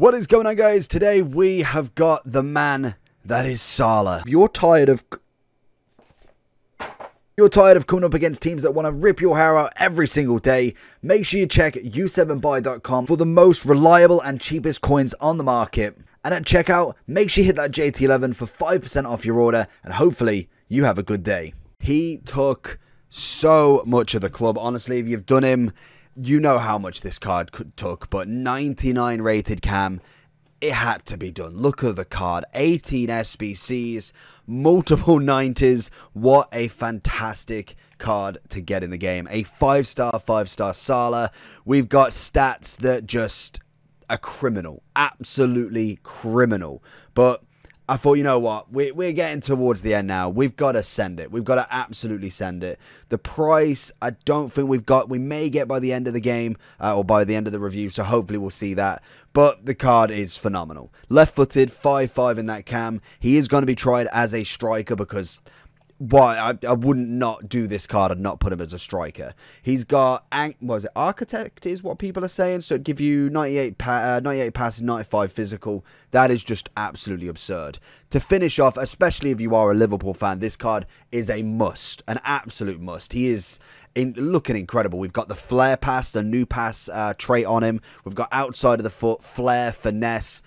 What is going on, guys? Today we have got the man that is Salah. If you're tired of. You're tired of coming up against teams that want to rip your hair out every single day, make sure you check u7buy.com for the most reliable and cheapest coins on the market. And at checkout, make sure you hit that JT11 for 5% off your order, and hopefully you have a good day. He took so much of the club. Honestly, if you've done him, you know how much this card could took, but 99 rated cam it had to be done. Look at the card 18 SBCs, multiple 90s. What a fantastic card to get in the game. A five star, five star Salah. We've got stats that just a criminal, absolutely criminal. But I thought, you know what, we're, we're getting towards the end now. We've got to send it. We've got to absolutely send it. The price, I don't think we've got. We may get by the end of the game uh, or by the end of the review, so hopefully we'll see that. But the card is phenomenal. Left footed, 5 5 in that cam. He is going to be tried as a striker because why I, I wouldn't not do this card and not put him as a striker. He's got was it architect is what people are saying, so it'd give you 98 pa uh, 98 passes, 95 physical. That is just absolutely absurd. To finish off, especially if you are a Liverpool fan, this card is a must, an absolute must. He is in, looking incredible. We've got the flare pass, the new pass uh, trait on him. We've got outside of the foot, flare, finesse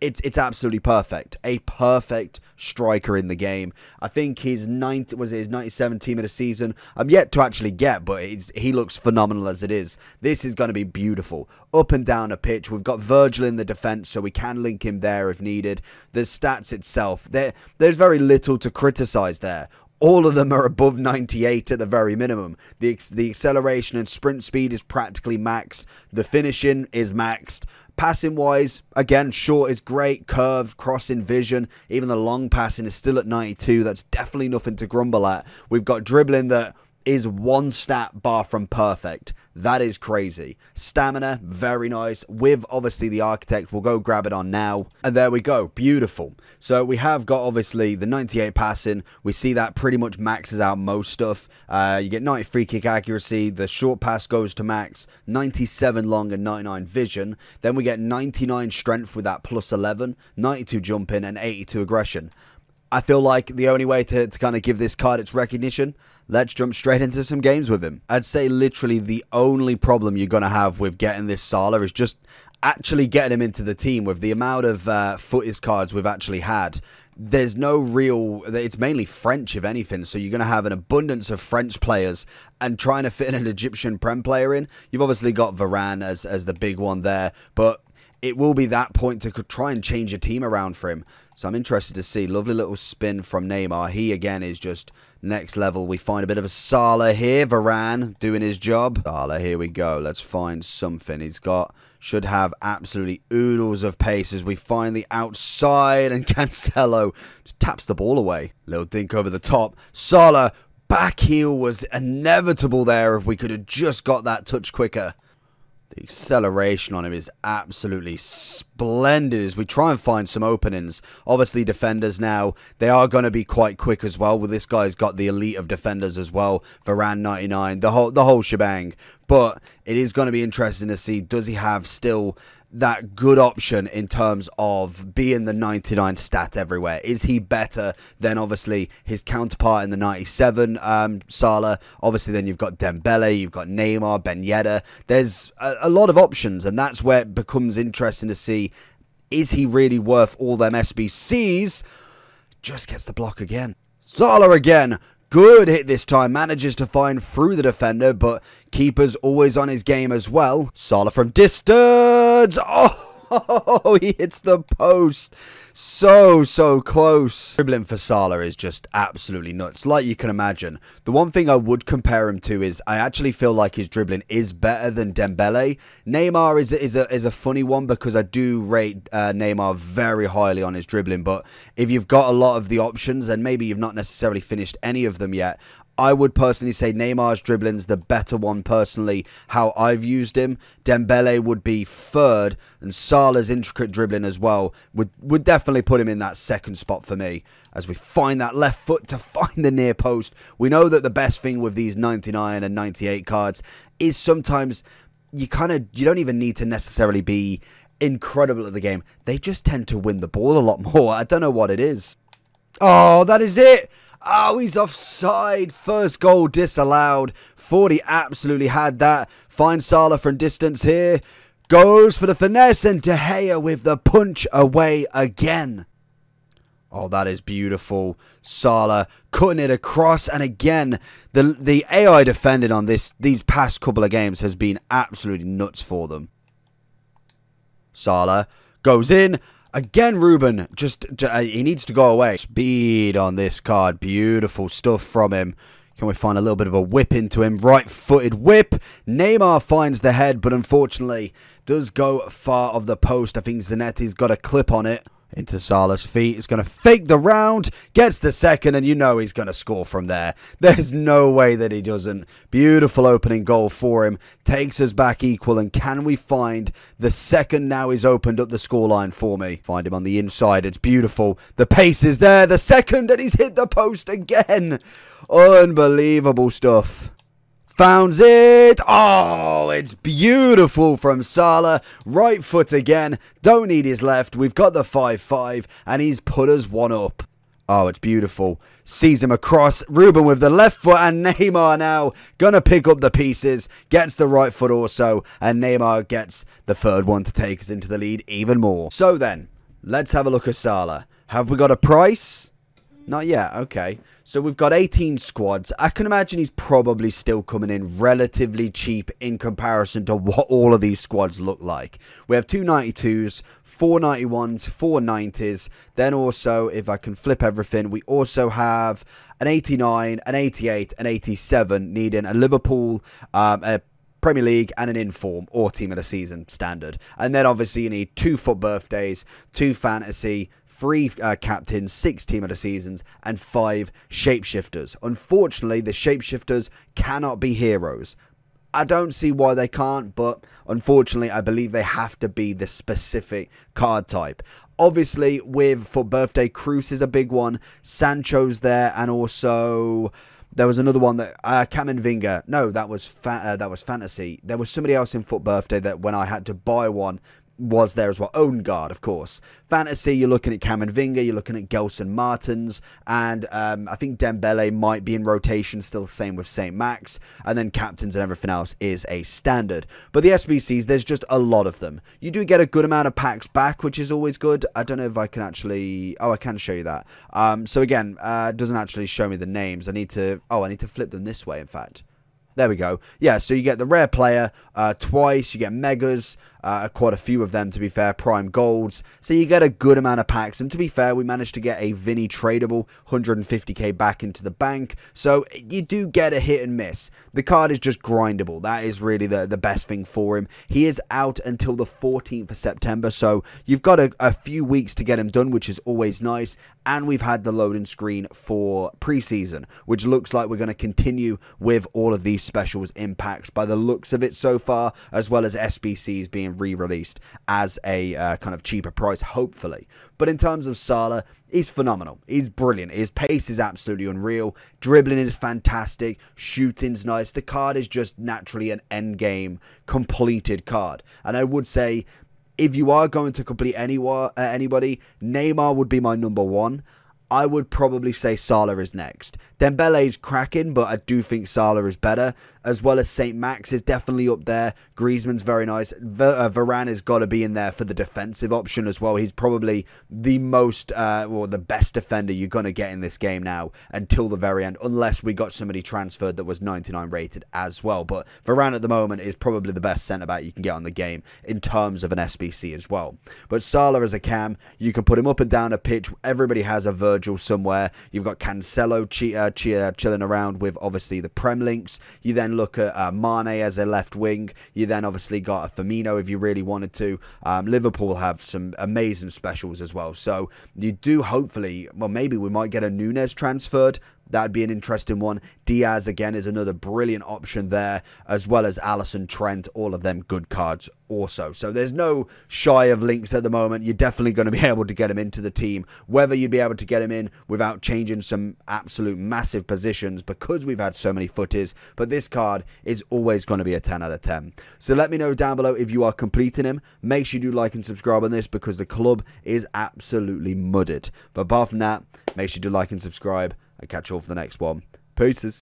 it's it's absolutely perfect. A perfect striker in the game. I think his 90 was his 97 team of the season. I'm yet to actually get, but he looks phenomenal as it is. This is going to be beautiful. Up and down a pitch. We've got Virgil in the defense, so we can link him there if needed. The stats itself, there there's very little to criticize there all of them are above 98 at the very minimum. The, the acceleration and sprint speed is practically maxed. The finishing is maxed. Passing wise, again, short is great, curved, crossing vision. Even the long passing is still at 92. That's definitely nothing to grumble at. We've got dribbling that is one stat bar from perfect. That is crazy. Stamina, very nice. With obviously the architect, we'll go grab it on now. And there we go. Beautiful. So we have got obviously the 98 passing. We see that pretty much maxes out most stuff. Uh, you get 90 free kick accuracy. The short pass goes to max. 97 long and 99 vision. Then we get 99 strength with that plus 11, 92 jumping and 82 aggression. I feel like the only way to, to kind of give this card its recognition, let's jump straight into some games with him. I'd say literally the only problem you're going to have with getting this Salah is just actually getting him into the team with the amount of uh, Futties cards we've actually had. There's no real, it's mainly French if anything, so you're going to have an abundance of French players and trying to fit an Egyptian Prem player in. You've obviously got Varane as, as the big one there, but it will be that point to try and change a team around for him. So I'm interested to see. Lovely little spin from Neymar. He, again, is just next level. We find a bit of a Salah here. Varane doing his job. Salah, here we go. Let's find something. He's got, should have absolutely oodles of pace as we find the outside. And Cancelo just taps the ball away. Little dink over the top. Salah, back heel was inevitable there if we could have just got that touch quicker. The acceleration on him is absolutely splendid as we try and find some openings. Obviously, defenders now, they are going to be quite quick as well. Well, this guy's got the elite of defenders as well. Varane 99, the whole, the whole shebang. But it is going to be interesting to see, does he have still that good option in terms of being the 99 stat everywhere? Is he better than obviously his counterpart in the 97 um, Salah? Obviously, then you've got Dembele, you've got Neymar, Ben Yedder. There's a, a lot of options, and that's where it becomes interesting to see is he really worth all them SBCs? Just gets the block again. Salah again. Good hit this time. Manages to find through the defender, but keeper's always on his game as well. Salah from distance. Oh! Oh, he hits the post. So, so close. Dribbling for Salah is just absolutely nuts, like you can imagine. The one thing I would compare him to is I actually feel like his dribbling is better than Dembele. Neymar is, is, a, is a funny one because I do rate uh, Neymar very highly on his dribbling, but if you've got a lot of the options and maybe you've not necessarily finished any of them yet, I would personally say Neymar's dribbling's the better one personally, how I've used him. Dembele would be third, and Salah's intricate dribbling as well would, would definitely put him in that second spot for me. As we find that left foot to find the near post, we know that the best thing with these 99 and 98 cards is sometimes you kind of, you don't even need to necessarily be incredible at the game. They just tend to win the ball a lot more. I don't know what it is. Oh, that is it. Oh, he's offside. First goal disallowed. 40 absolutely had that. Finds Salah from distance here. Goes for the finesse and De Gea with the punch away again. Oh, that is beautiful. Salah cutting it across. And again, the the AI defending on this these past couple of games has been absolutely nuts for them. Salah goes in. Again, Ruben, just uh, he needs to go away. Speed on this card. Beautiful stuff from him. Can we find a little bit of a whip into him? Right-footed whip. Neymar finds the head, but unfortunately does go far of the post. I think Zanetti's got a clip on it into Salah's feet. He's going to fake the round, gets the second, and you know he's going to score from there. There's no way that he doesn't. Beautiful opening goal for him. Takes us back equal, and can we find the second now he's opened up the scoreline for me? Find him on the inside. It's beautiful. The pace is there. The second, and he's hit the post again. Unbelievable stuff. Found it. Oh, it's beautiful from Salah. Right foot again. Don't need his left. We've got the 5-5 and he's put us one up. Oh, it's beautiful. Sees him across. Ruben with the left foot and Neymar now gonna pick up the pieces. Gets the right foot also and Neymar gets the third one to take us into the lead even more. So then, let's have a look at Salah. Have we got a price? Not yet, okay. So we've got 18 squads. I can imagine he's probably still coming in relatively cheap in comparison to what all of these squads look like. We have two 92s, four 91s, four 90s. Then also, if I can flip everything, we also have an 89, an 88, an 87, needing a Liverpool, um, a Premier League and an inform or team of the season standard. And then obviously you need two FUT birthdays, two fantasy, three uh, captains, six team of the seasons, and five shapeshifters. Unfortunately, the shapeshifters cannot be heroes. I don't see why they can't, but unfortunately, I believe they have to be the specific card type. Obviously, with for birthday, Cruz is a big one. Sancho's there, and also there was another one that uh, Camavinga. No, that was uh, that was fantasy. There was somebody else in FUT birthday that when I had to buy one, was there as well. Odegaard, of course. Fantasy, you're looking at Camavinga, you're looking at Gelson Martins, and um, I think Dembele might be in rotation, still the same with St. Max, and then captains and everything else is a standard. But the SBCs, there's just a lot of them. You do get a good amount of packs back, which is always good. I don't know if I can actually... Oh, I can show you that. Um, so again, uh, doesn't actually show me the names. I need to... Oh, I need to flip them this way, in fact. There we go. Yeah, so you get the rare player uh, twice. You get megas, uh, quite a few of them to be fair, prime golds. So you get a good amount of packs. And to be fair, we managed to get a Vinny tradable 150k back into the bank. So you do get a hit and miss. The card is just grindable. That is really the, the best thing for him. He is out until the 14th of September. So you've got a, a few weeks to get him done, which is always nice. And we've had the loading screen for preseason, which looks like we're going to continue with all of these specials impacts by the looks of it so far, as well as SBCs being being re-released as a uh, kind of cheaper price, hopefully. But in terms of Salah, he's phenomenal. He's brilliant. His pace is absolutely unreal. Dribbling is fantastic. Shooting's nice. The card is just naturally an end game completed card. And I would say if you are going to complete anyone, uh, anybody, Neymar would be my number one. I would probably say Salah is next. Dembele is cracking, but I do think Salah is better, as well as St. Max is definitely up there. Griezmann's very nice. V uh, Varane has got to be in there for the defensive option as well. He's probably the most, uh, the best defender you're going to get in this game now until the very end, unless we got somebody transferred that was 99 rated as well. But Varane at the moment is probably the best centre back you can get on the game in terms of an SBC as well. But Salah as a cam, you can put him up and down a pitch. Everybody has a Virgil Virgil somewhere. You've got Cancelo ch uh, uh, chilling around with obviously the Prem links. You then look at uh, Mane as a left wing. You then obviously got a Firmino if you really wanted to. Um, Liverpool have some amazing specials as well. So you do hopefully, well, maybe we might get a Nunez transferred that'd be an interesting one. Diaz, again, is another brilliant option there, as well as Alisson Trent, all of them good cards also. So there's no shy of links at the moment. You're definitely going to be able to get him into the team. Whether you'd be able to get him in without changing some absolute massive positions because we've had so many Futties. But this card is always going to be a 10 out of 10. So let me know down below if you are completing him. Make sure you do like and subscribe on this because the club is absolutely mudded. But apart from that, make sure you do like and subscribe. I'll catch you all for the next one. Peace.